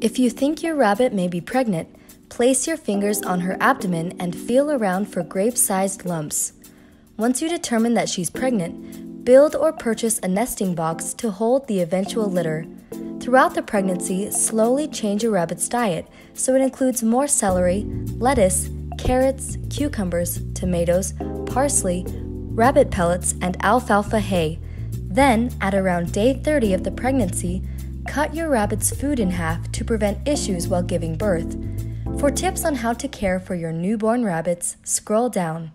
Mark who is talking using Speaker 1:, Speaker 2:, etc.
Speaker 1: If you think your rabbit may be pregnant, place your fingers on her abdomen and feel around for grape sized lumps. Once you determine that she's pregnant, build or purchase a nesting box to hold the eventual litter. Throughout the pregnancy, slowly change your rabbit's diet so it includes more celery, lettuce, carrots, cucumbers, tomatoes, parsley, rabbit pellets, and alfalfa hay. Then, at around day 30 of the pregnancy, cut your rabbit's food in half to prevent issues while giving birth. For tips on how to care for your newborn rabbits, scroll down.